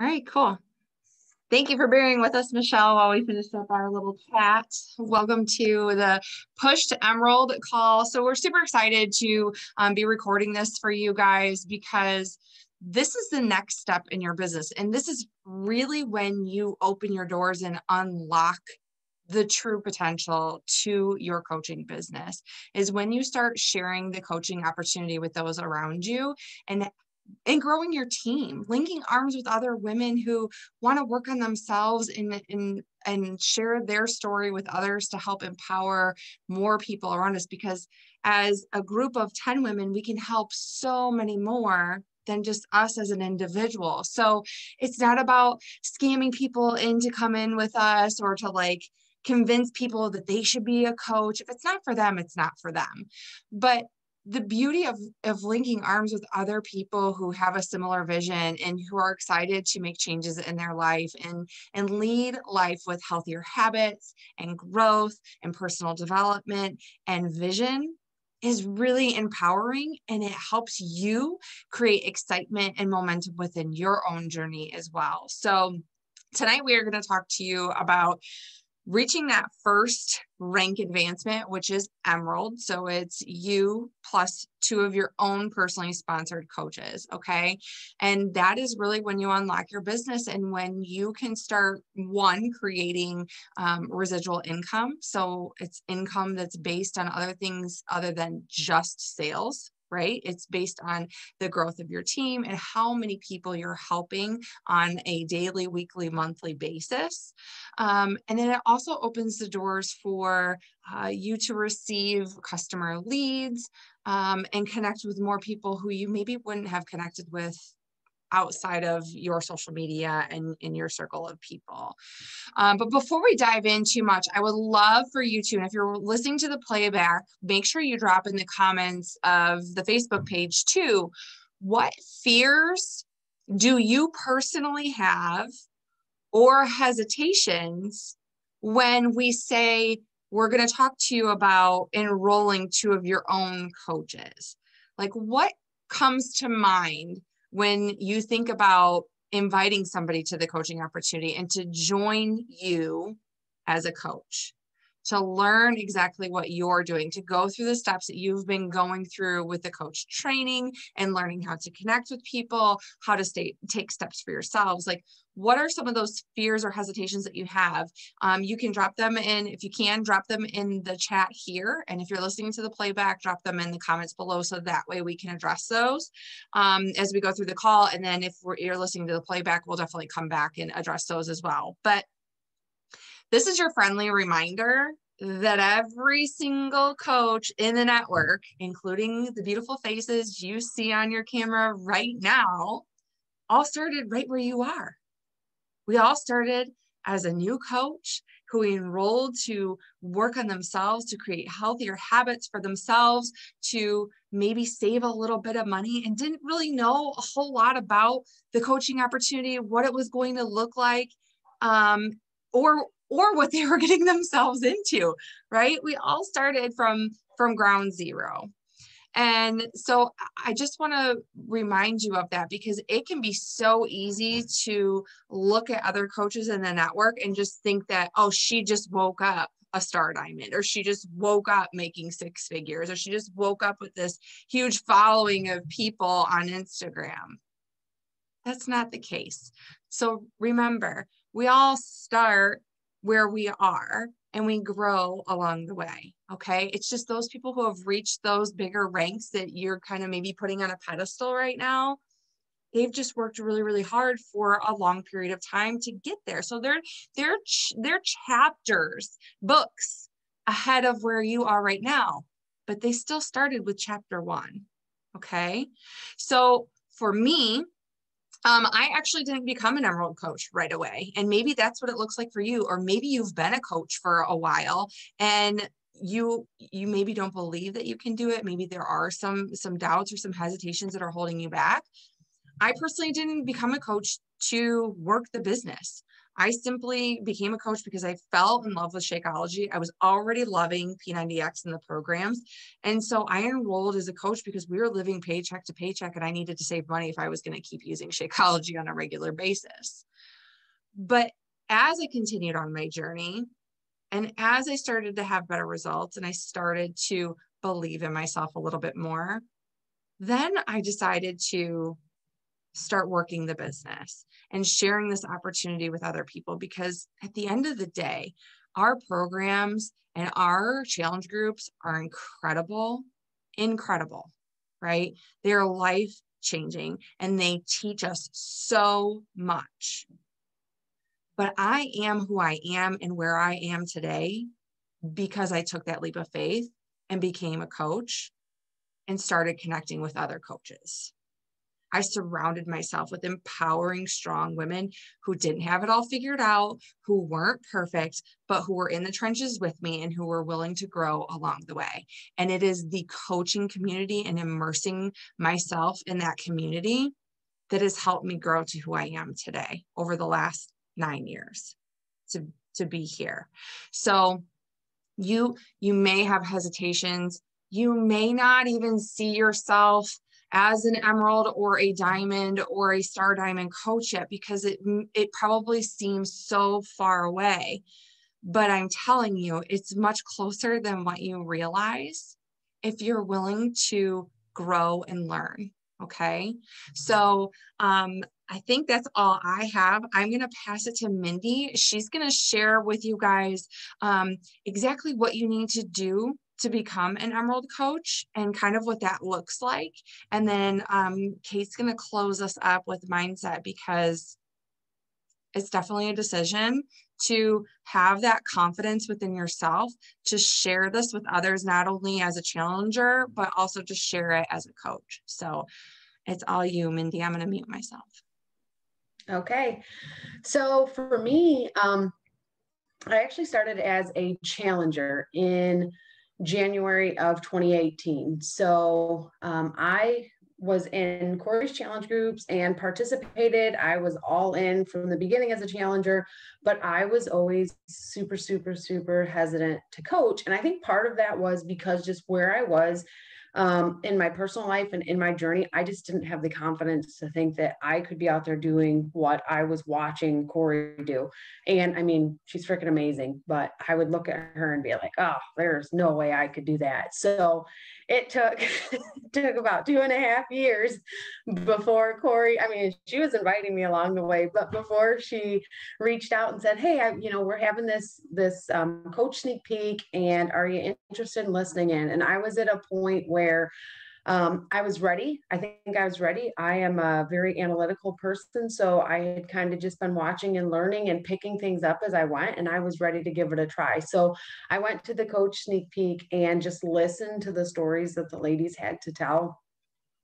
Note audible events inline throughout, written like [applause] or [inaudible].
All right, cool. Thank you for bearing with us, Michelle, while we finish up our little chat. Welcome to the Push to Emerald call. So we're super excited to um, be recording this for you guys because this is the next step in your business. And this is really when you open your doors and unlock the true potential to your coaching business is when you start sharing the coaching opportunity with those around you and and growing your team, linking arms with other women who want to work on themselves and, and, and share their story with others to help empower more people around us. Because as a group of 10 women, we can help so many more than just us as an individual. So it's not about scamming people in to come in with us or to like convince people that they should be a coach. If it's not for them, it's not for them. But the beauty of of linking arms with other people who have a similar vision and who are excited to make changes in their life and and lead life with healthier habits and growth and personal development and vision is really empowering and it helps you create excitement and momentum within your own journey as well. So tonight we are going to talk to you about reaching that first rank advancement, which is Emerald. So it's you plus two of your own personally sponsored coaches. Okay. And that is really when you unlock your business and when you can start one creating um, residual income. So it's income that's based on other things other than just sales right? It's based on the growth of your team and how many people you're helping on a daily, weekly, monthly basis. Um, and then it also opens the doors for uh, you to receive customer leads um, and connect with more people who you maybe wouldn't have connected with outside of your social media and in your circle of people. Um, but before we dive in too much, I would love for you to, and if you're listening to the playback, make sure you drop in the comments of the Facebook page too. What fears do you personally have or hesitations when we say we're going to talk to you about enrolling two of your own coaches? Like, what comes to mind when you think about inviting somebody to the coaching opportunity and to join you as a coach to learn exactly what you're doing, to go through the steps that you've been going through with the coach training and learning how to connect with people, how to stay, take steps for yourselves. Like, what are some of those fears or hesitations that you have? Um, you can drop them in, if you can, drop them in the chat here. And if you're listening to the playback, drop them in the comments below so that way we can address those um, as we go through the call. And then if you're listening to the playback, we'll definitely come back and address those as well. But this is your friendly reminder that every single coach in the network, including the beautiful faces you see on your camera right now, all started right where you are. We all started as a new coach who enrolled to work on themselves, to create healthier habits for themselves, to maybe save a little bit of money and didn't really know a whole lot about the coaching opportunity, what it was going to look like, um, or or what they were [laughs] getting themselves into right we all started from from ground zero and so I just want to remind you of that because it can be so easy to look at other coaches in the network and just think that, oh, she just woke up a star diamond or she just woke up making six figures or she just woke up with this huge following of people on Instagram. That's not the case. So remember, we all start where we are and we grow along the way. Okay. It's just those people who have reached those bigger ranks that you're kind of maybe putting on a pedestal right now. They've just worked really, really hard for a long period of time to get there. So they're they're they're chapters, books ahead of where you are right now, but they still started with chapter one. Okay. So for me, um, I actually didn't become an Emerald coach right away. And maybe that's what it looks like for you. Or maybe you've been a coach for a while and you you maybe don't believe that you can do it maybe there are some some doubts or some hesitations that are holding you back i personally didn't become a coach to work the business I simply became a coach because I fell in love with Shakeology. I was already loving P90X and the programs. And so I enrolled as a coach because we were living paycheck to paycheck and I needed to save money if I was going to keep using [laughs] Shakeology on a regular basis. But as I continued on my journey, and as I started to have better results and I started to believe in myself a little bit more, then I decided to start working the business and sharing this opportunity with other people because at the end of the day, our programs and our challenge groups are incredible, incredible, right? They're life changing and they teach us so much. But I am who I am and where I am today because I took that leap of faith and became a coach and started connecting with other coaches. I surrounded myself with empowering, strong women who didn't have it all figured out, who weren't perfect, but who were in the trenches with me and who were willing to grow along the way. And it is the coaching community and immersing myself in that community that has helped me grow to who I am today over the last nine years to, to be here. So you you may have hesitations you may not even see yourself as an emerald or a diamond or a star diamond coach yet because it it probably seems so far away but i'm telling you it's much closer than what you realize if you're willing to grow and learn okay so um I think that's all I have. I'm going to pass it to Mindy. She's going to share with you guys um, exactly what you need to do to become an Emerald coach and kind of what that looks like. And then um, Kate's going to close us up with mindset because it's definitely a decision to have that confidence within yourself to share this with others, not only as a challenger, but also to share it as a coach. So it's all you, Mindy. I'm going to mute myself. Okay. So for me, um, I actually started as a challenger in January of 2018. So um, I was in Corri's challenge groups and participated. I was all in from the beginning as a challenger, but I was always super, super, super hesitant to coach. And I think part of that was because just where I was um, in my personal life and in my journey, I just didn't have the confidence to think that I could be out there doing what I was watching Corri do. And I mean, she's freaking amazing, but I would look at her and be like, oh, there's no way I could do that. So it took [laughs] took about two and a half years before Corri. I mean, she was inviting me along the way, but before she reached out and said, "Hey, I, you know, we're having this this um, coach sneak peek, and are you interested in listening in?" And I was at a point where um, I was ready. I think I was ready. I am a very analytical person. So I had kind of just been watching and learning and picking things up as I went, and I was ready to give it a try. So I went to the coach sneak peek and just listened to the stories that the ladies had to tell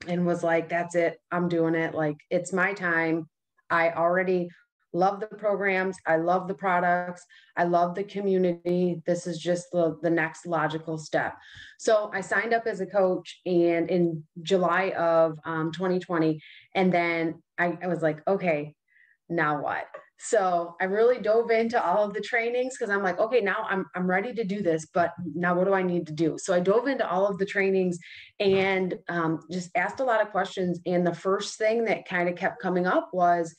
and was like, that's it. I'm doing it. Like, it's my time. I already love the programs i love the products i love the community this is just the, the next logical step so i signed up as a coach and in july of um, 2020 and then I, I was like okay now what so I really dove into all of the trainings because I'm like, okay, now I'm I'm ready to do this, but now what do I need to do? So I dove into all of the trainings and um, just asked a lot of questions. And the first thing that kind of kept coming up was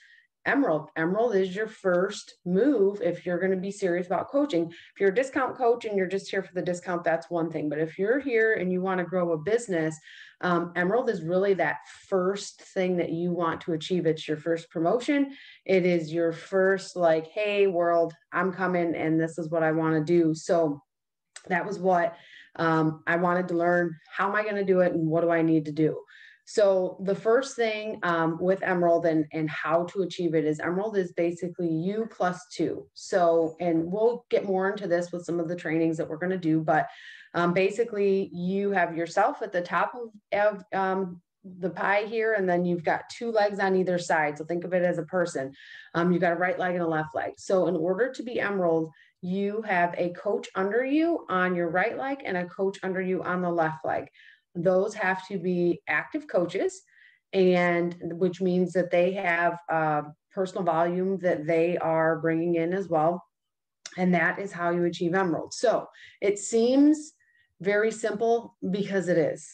Emerald. Emerald is your first move if you're going to be serious about coaching. If you're a discount coach and you're just here for the discount, that's one thing. But if you're here and you want to grow a business, um, Emerald is really that first thing that you want to achieve. It's your first promotion. It is your first, like, hey, world, I'm coming and this is what I want to do. So that was what um, I wanted to learn. How am I going to do it and what do I need to do? So the first thing um, with Emerald and, and how to achieve it is Emerald is basically you plus two. So, and we'll get more into this with some of the trainings that we're going to do, but um, basically you have yourself at the top of, of um, the pie here, and then you've got two legs on either side. So think of it as a person. Um, you've got a right leg and a left leg. So in order to be Emerald, you have a coach under you on your right leg and a coach under you on the left leg those have to be active coaches and which means that they have uh, personal volume that they are bringing in as well. And that is how you achieve emerald. So it seems very simple because it is.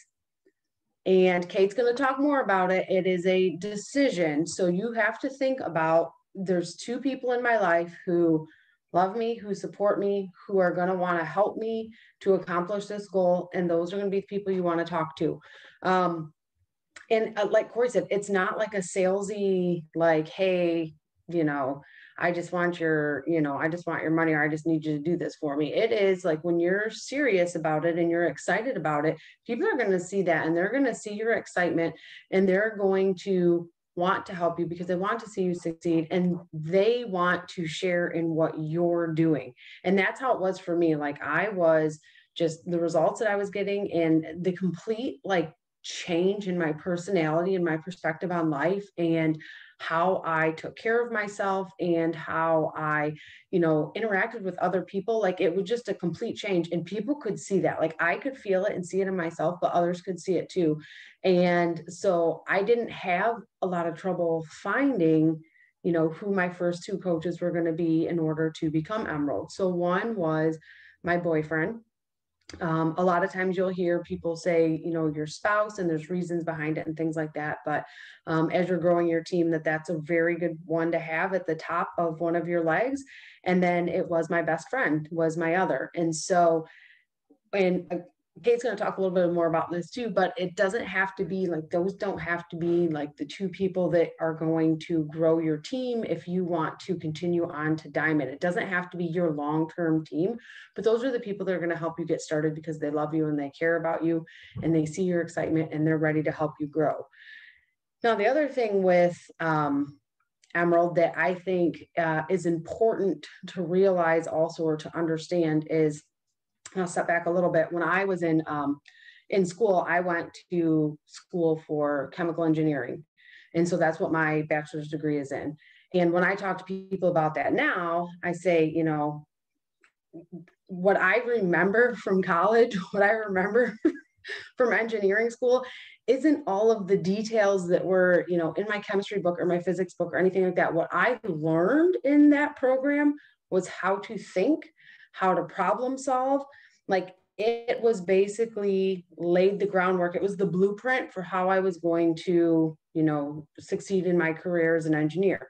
And Kate's going to talk more about it. It is a decision. So you have to think about there's two people in my life who love me, who support me, who are going to want to help me to accomplish this goal. And those are going to be the people you want to talk to. Um, and uh, like Corri said, it's not like a salesy, like, hey, you know, I just want your, you know, I just want your money or I just need you to do this for me. It is like when you're serious about it and you're excited about it, people are going to see that and they're going to see your excitement and they're going to want to help you because they want to see you succeed and they want to share in what you're doing. And that's how it was for me. Like I was just the results that I was getting and the complete like change in my personality and my perspective on life and how I took care of myself and how I, you know, interacted with other people. Like it was just a complete change. And people could see that. Like I could feel it and see it in myself, but others could see it too. And so I didn't have a lot of trouble finding, you know, who my first two coaches were going to be in order to become Emerald. So one was my boyfriend um, a lot of times you'll hear people say, you know, your spouse, and there's reasons behind it and things like that. But um, as you're growing your team, that that's a very good one to have at the top of one of your legs. And then it was my best friend, was my other. And so, and uh, Kate's going to talk a little bit more about this too, but it doesn't have to be like those don't have to be like the two people that are going to grow your team if you want to continue on to diamond. It doesn't have to be your long term team, but those are the people that are going to help you get started because they love you and they care about you and they see your excitement and they're ready to help you grow. Now, the other thing with um, Emerald that I think uh, is important to realize also or to understand is I'll step back a little bit. When I was in um, in school, I went to school for chemical engineering, and so that's what my bachelor's degree is in. And when I talk to people about that now, I say, you know, what I remember from college, [laughs] what I remember [laughs] from engineering school isn't all of the details that were, you know, in my chemistry book or my physics book or anything like that. What I learned in that program was how to think, how to problem solve, like it was basically laid the groundwork. It was the blueprint for how I was going to, you know, succeed in my career as an engineer.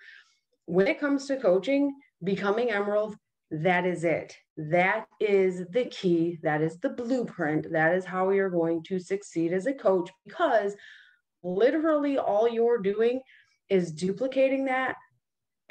When it comes to coaching, becoming Emerald, that is it. That is the key. That is the blueprint. That is how you're going to succeed as a coach because literally all you're doing is duplicating that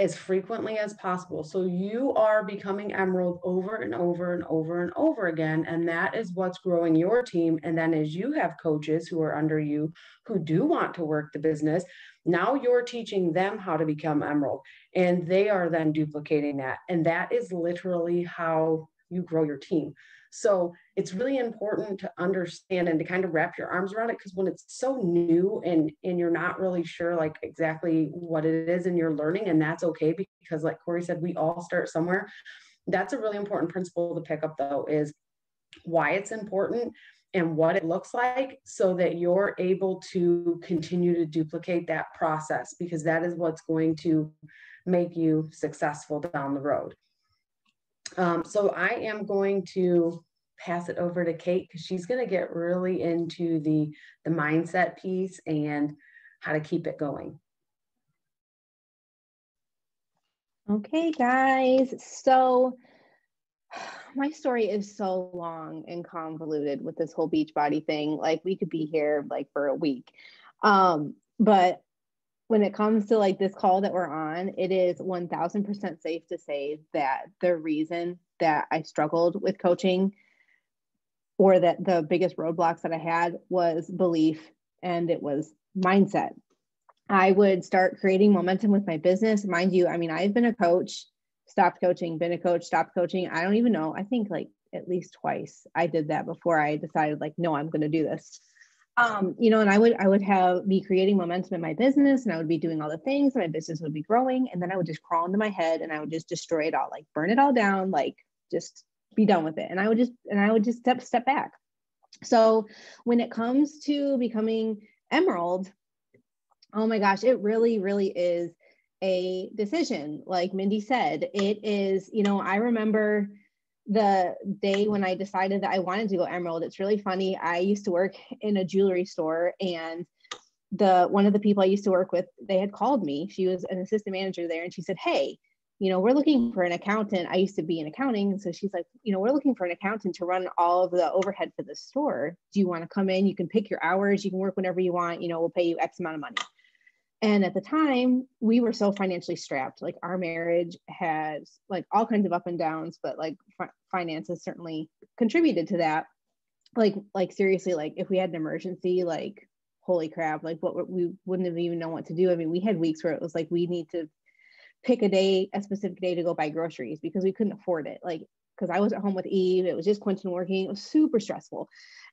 as frequently as possible. So you are becoming emerald over and over and over and over again. And that is what's growing your team. And then as you have coaches who are under you who do want to work the business, now you're teaching them how to become emerald. And they are then duplicating that. And that is literally how you grow your team. So it's really important to understand and to kind of wrap your arms around it because when it's so new and and you're not really sure like exactly what it is and you're learning and that's okay because like Corri said, we all start somewhere. That's a really important principle to pick up though is why it's important and what it looks like so that you're able to continue to duplicate that process because that is what's going to make you successful down the road. Um, so I am going to pass it over to Kate because she's going to get really into the, the mindset piece and how to keep it going. Okay, guys. So [sighs] my story is so long and convoluted with this whole Beachbody thing. Like we could be here like for a week. Um, but when it comes to like this call that we're on, it is 1000% safe to say that the reason that I struggled with coaching or that the biggest roadblocks that I had was belief and it was mindset. I would start creating momentum with my business. Mind you, I mean, I've been a coach, stopped coaching, been a coach, stopped coaching. I don't even know. I think like at least twice I did that before I decided like, no, I'm going to do this um, you know, and I would I would have be creating momentum in my business and I would be doing all the things and my business would be growing. And then I would just crawl into my head and I would just destroy it all, like burn it all down, like just be done with it. And I would just and I would just step step back. So when it comes to becoming emerald, oh my gosh, it really, really is a decision. Like Mindy said, it is, you know, I remember the day when I decided that I wanted to go Emerald. It's really funny. I used to work in a jewelry store and the one of the people I used to work with, they had called me. She was an assistant manager there and she said, Hey, you know, we're looking for an accountant. I used to be in accounting. And so she's like, you know, we're looking for an accountant to run all of the overhead for the store. Do you want to come in? You can pick your hours, you can work whenever you want, you know, we'll pay you X amount of money. And at the time, we were so financially strapped. Like our marriage has like all kinds of up and downs, but like finances certainly contributed to that. Like, like seriously, like if we had an emergency, like holy crap, like what we wouldn't have even known what to do. I mean, we had weeks where it was like we need to pick a day, a specific day to go buy groceries because we couldn't afford it. Like, because I was at home with Eve, it was just Quentin working, it was super stressful.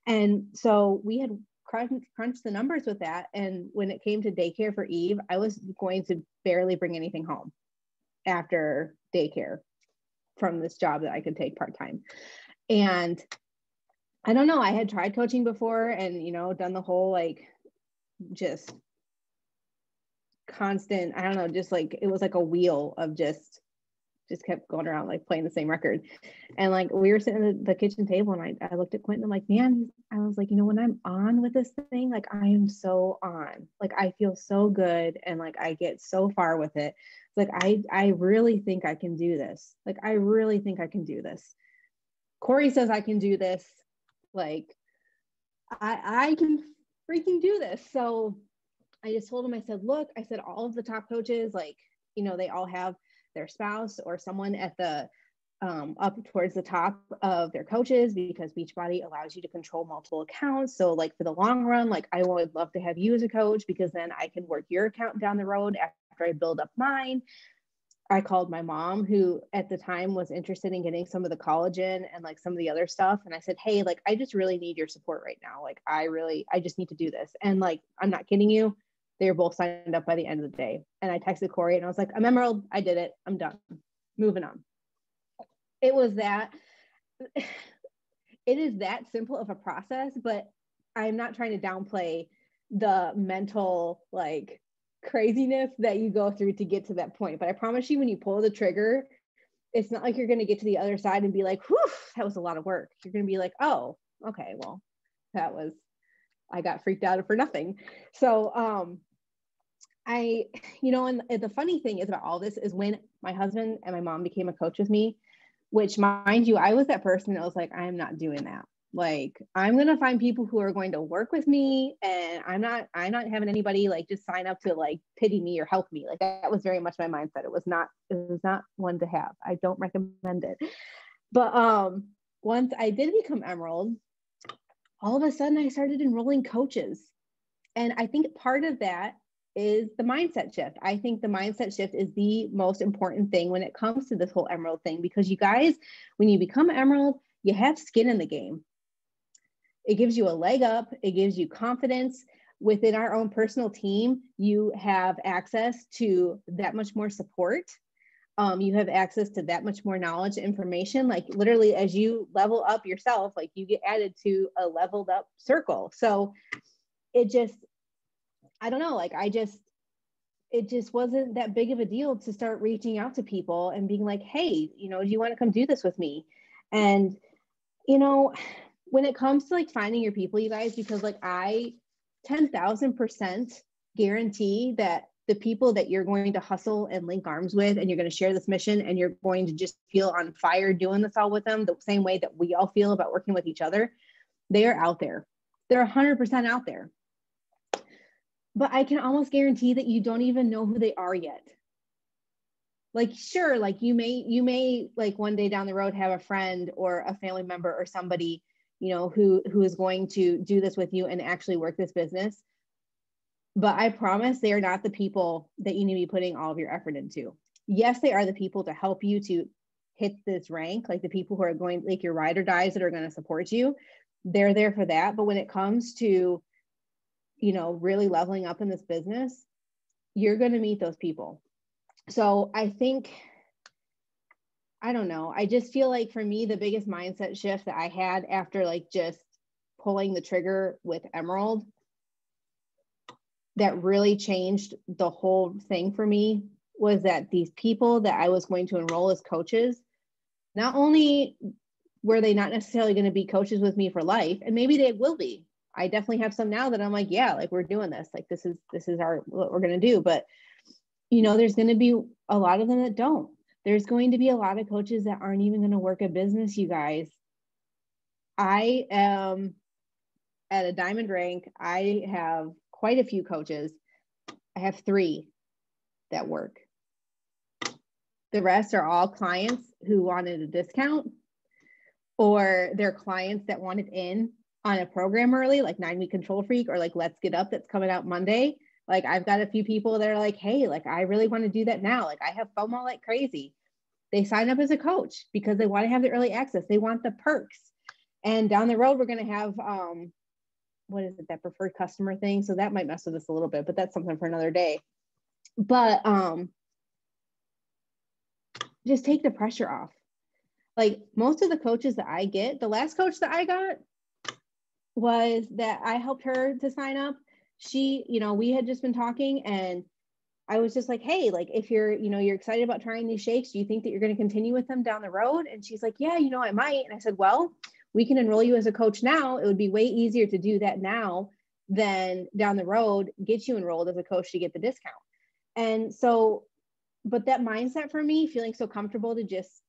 And so we had crunched, crunched the numbers with that. And when it came to daycare for Eve, I was going to barely bring anything home after daycare from this job that I could take part time. And I don't know, I had tried coaching before and, you know, done the whole like just constant i don't know just like it was like a wheel of just just kept going around like playing the same record. And like we were sitting at the kitchen table and I, I looked at quentin i'm like man i was like you know when i'm on with this thing like i am so on. Like i feel so good and like i get so far with it. Like i i really think i can do this. Like i really think i can do this. Corri says i can do this. Like i i can freaking do this. So I just told him, I said, look, I said, all of the top coaches, like, you know, they all have their spouse or someone at the um, up towards the top of their coaches because Beachbody allows you to control multiple accounts. So, like for the long run, like I would love to have you as a coach because then I can work your account down the road after I build up mine. I called my mom, who at the time was interested in getting some of the collagen and like some of the other stuff. And I said, Hey, like, I just really need your support right now. Like, I really, I just need to do this. And like, I'm not kidding you they were both signed up by the end of the day. And I texted Corri and I was like, I'm Emerald. I did it. I'm done. Moving on. It was that, [sighs] it is that simple of a process, but I'm not trying to downplay the mental like craziness that you go through to get to that point. But I promise you, when you pull the trigger, it's not like you're going to get to the other side and be like, whew, that was a lot of work. You're going to be like, oh, okay, well, that was, I got freaked out for nothing. So, um, I, [sighs] you know, and the funny thing is about all this is when my husband and my mom became a coach with me, which mind you, I was that person that was like, I'm not doing that. Like, I'm gonna find people who are going to work with me, and I'm not, I'm not having anybody like just sign up to like pity me or help me. Like that was very much my mindset. It was not, it was not one to have. I don't recommend it. But um, once I did become Emerald, all of a sudden I started enrolling coaches. And I think part of that is the mindset shift. I think the mindset shift is the most important thing when it comes to this whole emerald thing because you guys, when you become emerald, you have skin in the game. It gives you a leg up, it gives you confidence. Within our own personal team, you have access to that much more support. Um, you have access to that much more knowledge information. Like literally, as you level up yourself, like you get added to a leveled up circle. So it just I don't know, like I just it just wasn't that big of a deal to start reaching out to people and being like, "Hey, you know, do you want to come do this with me?" And you know, when it comes to like finding your people, you guys, because like I 10,000% guarantee that the people that you're going to hustle and link arms with and you're going to share this mission and you're going to just feel on fire doing this all with them the same way that we all feel about working with each other they are out there they're 100% out there but I can almost guarantee that you don't even know who they are yet. Like sure, like you may you may like one day down the road have a friend or a family member or somebody, you know, who who is going to do this with you and actually work this business. But I promise they are not the people that you need to be putting all of your effort into. Yes, they are the people to help you to hit this rank, like the people who are going like your ride or dies that are going to support you. They're there for that. But when it comes to you know, really leveling up in this business, you're going to meet those people. So I think, I don't know, I just feel like for me, the biggest mindset shift that I had after like just pulling the trigger with Emerald that really changed the whole thing for me was that these people that I was going to enroll as coaches, not only were they not necessarily going to be coaches with me for life, and maybe they will be. I definitely have some now that I'm like, yeah, like we're doing this. Like this is this is our what we're going to do. But you know, there's going to be a lot of them that don't. There's going to be a lot of coaches that aren't even going to work a business, you guys. I am at a diamond rank. I have quite a few coaches. I have three that work. The rest are all clients who wanted a discount or they're clients that wanted in on a program early, like Nine Week Control Freak or like Let's Get Up that's coming out Monday. Like I've got a few people that are like, hey, like I really want to do that now. Like I have FOMO like crazy. They sign up as a coach because they want to have the early access. They want the perks. And down the road, we're going to have um, what is it, that preferred customer thing. So that might mess with us a little bit, but that's something for another day. But um just take the pressure off. Like most of the coaches that I get, the last coach that I got was that I helped her to sign up. She, you know, we had just been talking and I was just like, hey, like if you're, you know, you're excited about trying these shakes, do you think that you're going to continue with them down the road? And she's like, yeah, you know, I might. And I said, well, we can enroll you as a coach now. It would be way easier to do that now than down the road, get you enrolled as a coach to get the discount. And so but that mindset for me, feeling so comfortable to just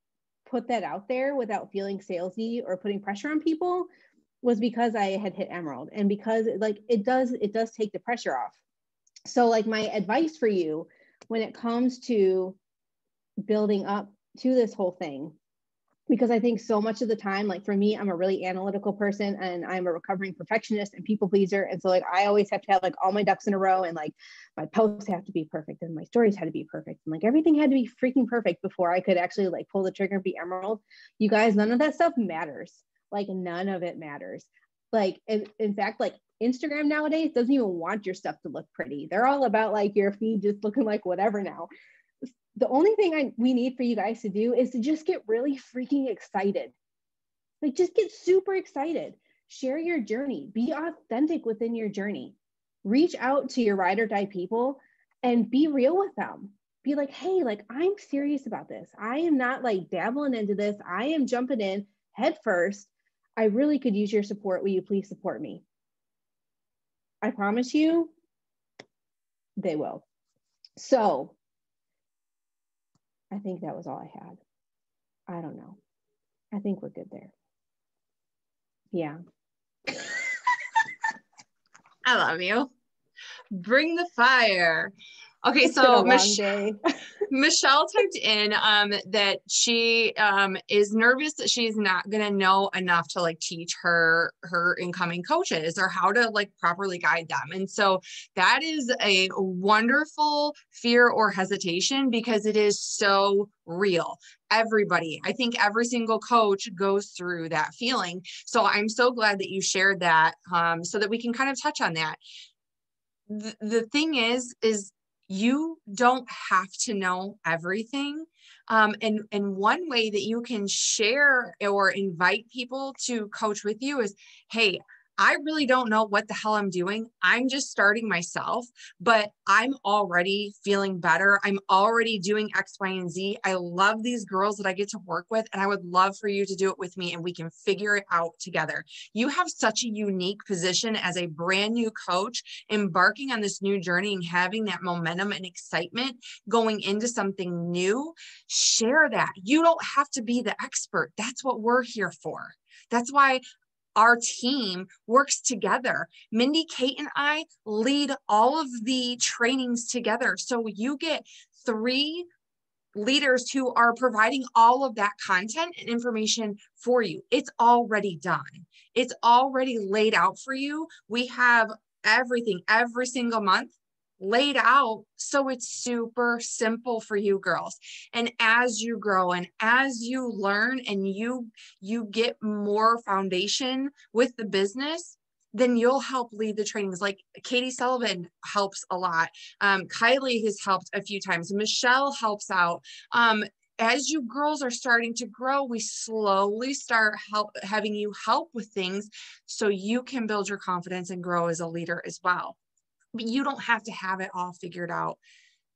put that out there without feeling salesy or putting pressure on people was because I had hit emerald and because like it does it does take the pressure off. So like my advice for you when it comes to building up to this whole thing because I think so much of the time, like for me, I'm a really analytical person and I'm a recovering perfectionist and people pleaser. And so like I always have to have like all my ducks in a row and like my posts have to be perfect and my stories had to be perfect. And like everything had to be freaking perfect before I could actually like pull the trigger and be emerald. You guys, none of that stuff matters. Like none of it matters. Like in, in fact, like Instagram nowadays doesn't even want your stuff to look pretty. They're all about like your feed just looking like whatever now the only thing I, we need for you guys to do is to just get really freaking excited. Like, just get super excited. Share your journey, be authentic within your journey. Reach out to your ride or die people and be real with them. Be like, hey, like, I'm serious about this. I am not like dabbling into this. I am jumping in head first. I really could use your support. Will you please support me? I promise you, they will. So, I think that was all I had. I don't know. I think we're good there. Yeah. [laughs] I love you. Bring the fire. Okay, it's so Mich- [laughs] Michelle typed in um, that she um, is nervous that she's not gonna know enough to like teach her her incoming coaches or how to like properly guide them. And so that is a wonderful fear or hesitation because it is so real. Everybody, I think every single coach goes through that feeling. So I'm so glad that you shared that um, so that we can kind of touch on that. The, the thing is, is you don't have to know everything. Um, and, and one way that you can share or invite people to coach with you is hey, I really don't know what the hell I'm doing. I'm just starting myself, but I'm already feeling better. I'm already doing X, Y, and Z. I love these girls that I get to work with, and I would love for you to do it with me and we can figure it out together. You have such a unique position as a brand new coach, embarking on this new journey and having that momentum and excitement going into something new. Share that. You don't have to be the expert. That's what we're here for. That's why our team works together. Mindy, Kate, and I lead all of the trainings together. So you get three leaders who are providing all of that content and information for you. It's already done, it's already laid out for you. We have everything every single month laid out so it's super simple for you girls. And as you grow and as you learn and you you get more foundation with the business then you'll help lead the trainings. Like katie sullivan helps a lot. Um, kylie has helped a few times. Michelle helps out. Um, as you girls are starting to grow, we slowly start help having you help with things so you can build your confidence and grow as a leader as well but you don't have to have it all figured out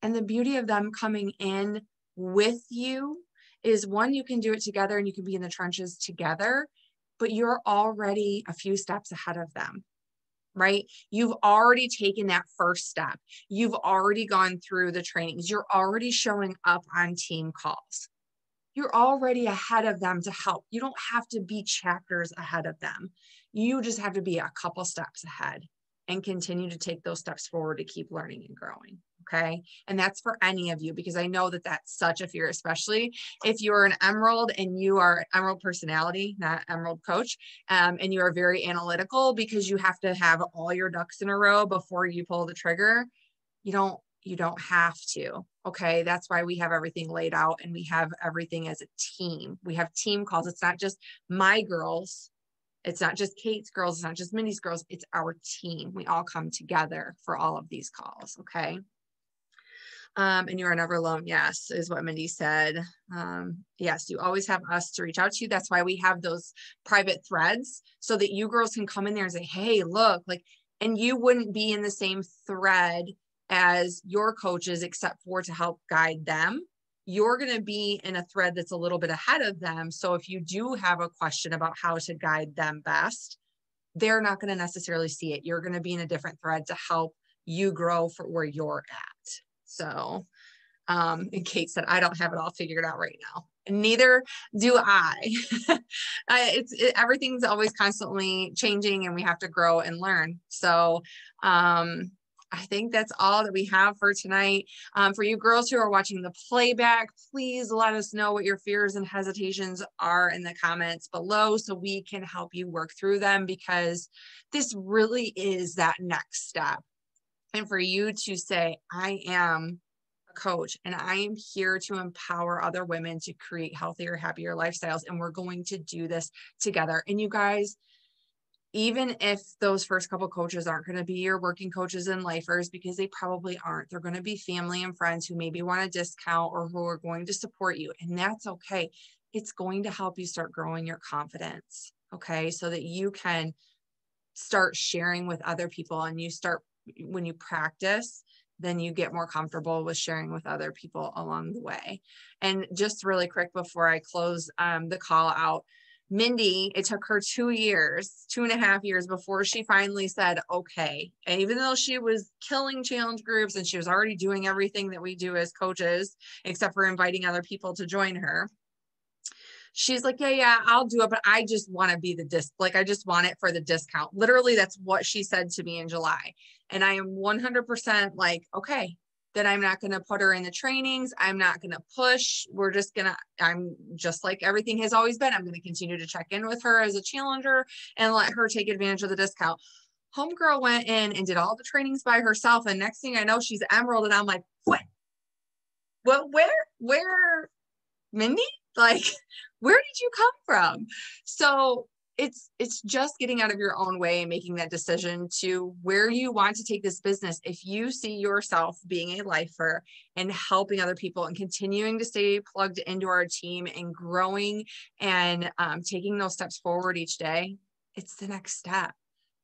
And the beauty of them coming in with you is one, you can do it together and you can be in the trenches together, but you're already a few steps ahead of them right? You've already taken that first step. You've already gone through the trainings. You're already showing up on team calls. You're already ahead of them to help. You don't have to be chapters ahead of them. You just have to be a couple steps ahead and continue to take those steps forward to keep learning and growing. Okay. And that's for any of you because I know that that's such a fear, especially if you're an emerald and you are emerald personality, not emerald coach, um, and you are very analytical because you have to have all your ducks in a row before you pull the trigger. You don't, you don't have to. Okay. That's why we have everything laid out and we have everything as a team. We have team calls. It's not just my girls it's not just Kate's girls, it's not just Mindy's girls, it's our team. We all come together for all of these calls, okay? Um, and you are never alone, yes, is what Mindy said. Um, yes, you always have us to reach out to you. That's why we have those private threads so that you girls can come in there and say, hey, look, like, and you wouldn't be in the same thread as your coaches, except for to help guide them you're going to be in a thread that's a little bit ahead of them. So if you do have a question about how to guide them best, they're not going to necessarily see it. You're going to be in a different thread to help you grow for where you're at. So, um, and Kate said, I don't have it all figured out right now. Neither do [laughs] I. it's it, everything's always constantly changing and we have to grow and learn. So, um, I think that's all that we have for tonight. Um, for you girls who are watching the playback, please let us know what your fears and hesitations are in the comments below so we can help you work through them because this really is that next step. And for you to say, I am a coach and I am here to empower other women to create healthier, happier lifestyles. And we're going to do this together. And you guys, even if those first couple coaches aren't going to be your working coaches and lifers because they probably aren't they're going to be family and friends who maybe want a discount or who are going to support you and that's okay. It's going to help you start growing your confidence okay? So that you can start sharing with other people and you start when you practice then you get more comfortable with sharing with other people along the way. And just really quick before i close um, the call out Mindy, it took her two years, two and a half years before she finally said, okay. And even though she was killing challenge groups and she was already doing everything that we do as coaches, except for inviting other people to join her, she's like, yeah, yeah, I'll do it. But I just want to be the disc, like, I just want it for the discount. Literally, that's what she said to me in July. And I am 100% like, okay, that I'm not going to put her in the trainings. I'm not going to push. We're just going to, I'm just like everything has always been. I'm going to continue to check in with her as a challenger and let her take advantage of the discount. Homegirl went in and did all the trainings by herself. And next thing I know, she's Emerald. And I'm like, what? Well, where, where, Mindy? Like, [laughs] where did you come from? So it's it's just getting out of your own way and making that decision to where you want to take this business. If you see yourself being a lifer and helping other people and continuing to stay plugged into our team and growing and um, taking those steps forward each day it's the next step.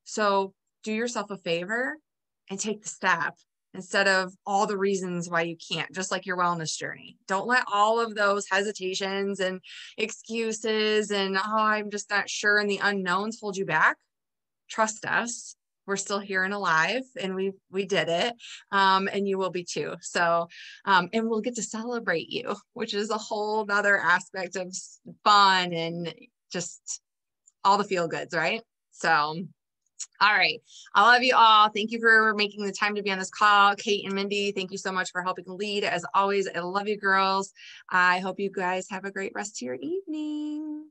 So do yourself a favor and take the step instead of all the reasons why you can't, just like your wellness journey. Don't let all of those hesitations and excuses and, oh, I'm just not sure, and the unknowns hold you back. Trust us. We're still here and alive, and we we did it, um, and you will be too. So, um, and we'll get to celebrate you, which is a whole other aspect of fun and just all the feel goods, right? So, all right. I love you all. Thank you for making the time to be on this call. Kate and Mindy, thank you so much for helping lead. As always, I love you girls. I hope you guys have a great rest of your evening.